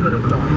这都知